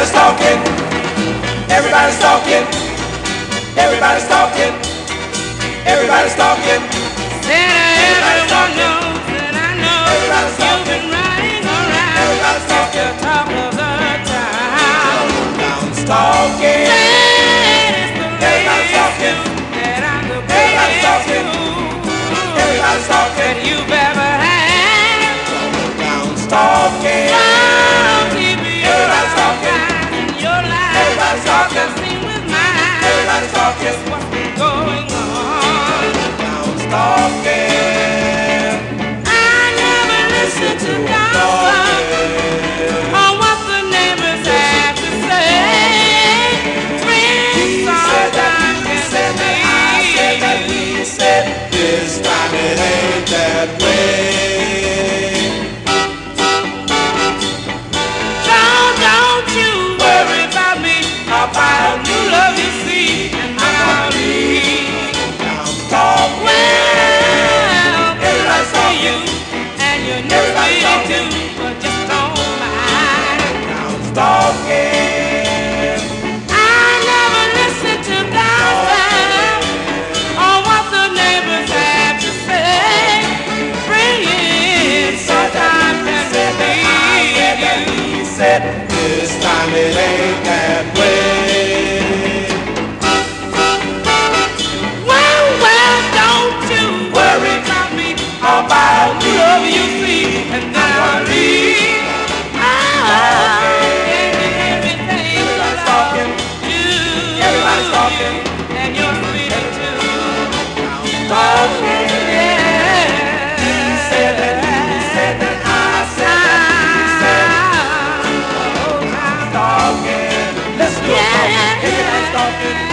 Everybody's talking. Everybody's talking. Everybody's talking. Everybody's talking. Everyone knows I know you've been around. Everybody's talking. Of the town. Everybody's talking. Everybody's talking. Everybody's talking. Everybody's talking. this time it ain't that way. United.